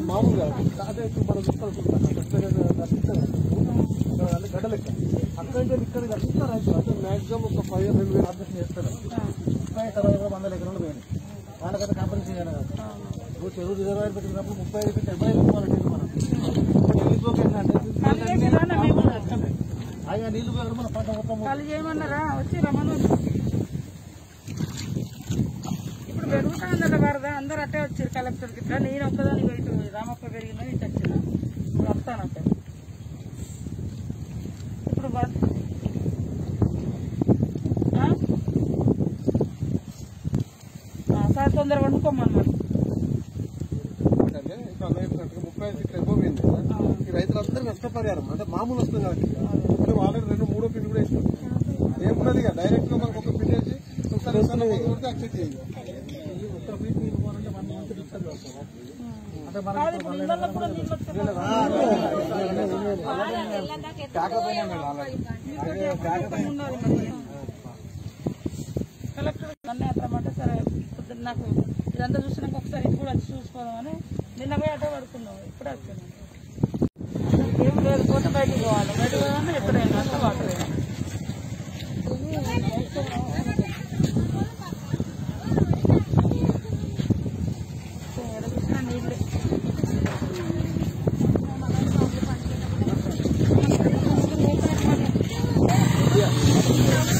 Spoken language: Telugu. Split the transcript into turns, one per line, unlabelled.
మామూలుగా అదే ఇప్పుడు మనం గడ్డలు ఎక్క అక్కడ ఇక్కడ కలుస్తారు రైతులు అంటే మాక్సిమం ఒక ఫైవ్ రెండు వేలు ఆపరేషన్ చేస్తారు. ముప్పై తర్వాత వందల ఎకరాలు పోయినాయి వాళ్ళకైతే కాంపరేషన్ చేయాలి కదా. ఇప్పుడు చెరువు రిజర్వాయర్ పెట్టినప్పుడు ముప్పై ఐదు డెబ్బై ఐదు రూపాయలు మనం. అయ్యా పంట మొత్తం
ఇప్పుడు పెరుగుతా ఉందట వరద అందరు అట్టే వచ్చారు కలెక్టర్ గిట్లా నేను ఒక్కదాని ఇటు రామప్ప పెరిగిన ఇటు వచ్చిన. ఇప్పుడు ఇప్పుడు వర- ఆ? ఆ, సార్ తొందరగా
ఇప్పుడు ఈ రైతులందరూ నష్టపరిహారం. అంటే మామూలు వస్తుంది కదా అంటే వాళ్ళకి రెండు మూడో పిండి కూడా వేసినాం ఏమున్నది డైరెక్ట్గా మనకు ఒక పిండి వేసి ఒకసారి యాక్సెప్ట్ చేయాలి పోవాలంటే
ఇప్పుడు ఎత్తమంటే సరే నాకు ఇదంతా చూసినాక ఒకసారి ఇది కూడా వచ్చి చూసుకోదామని నిన్న పోయి అటే పడుకున్నాం. ఇప్పుడే వచ్చినాం. ఏం లేదు పోతే బయటికి పోవాలి. బయటకు పోవాలని ఎక్కడైనా వాటర్ Música